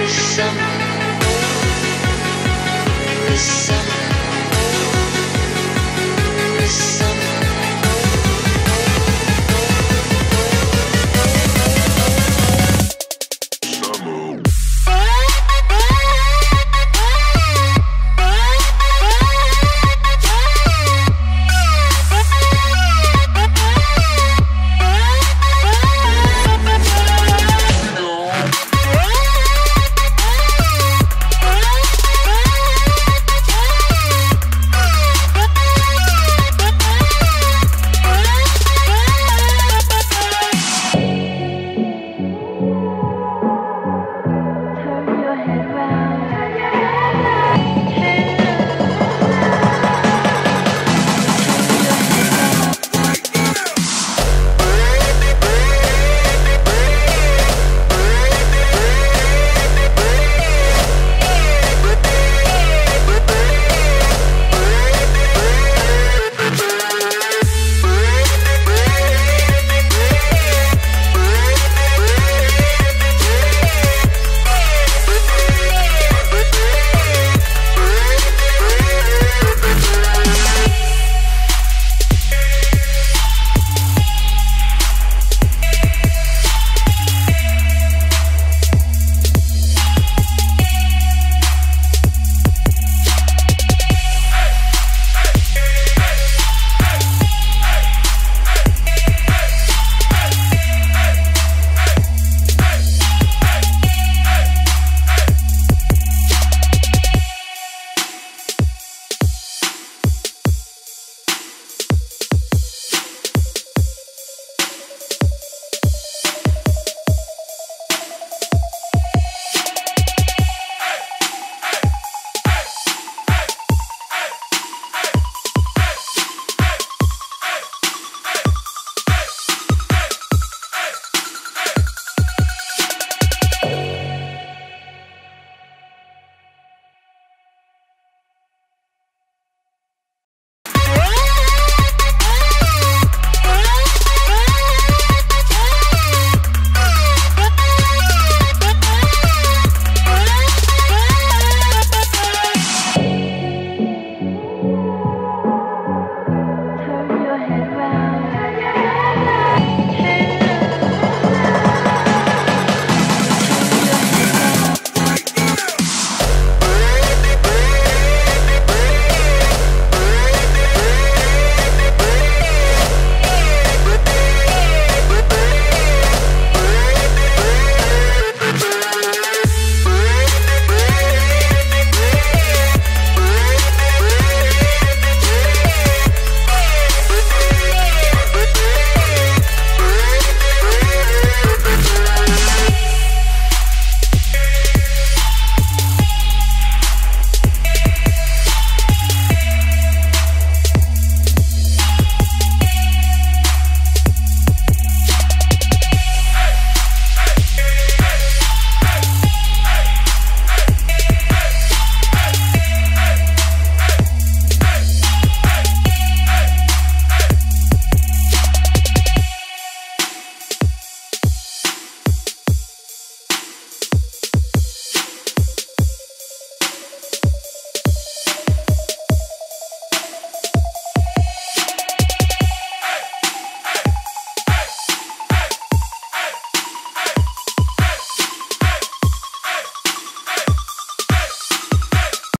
Listen. Listen.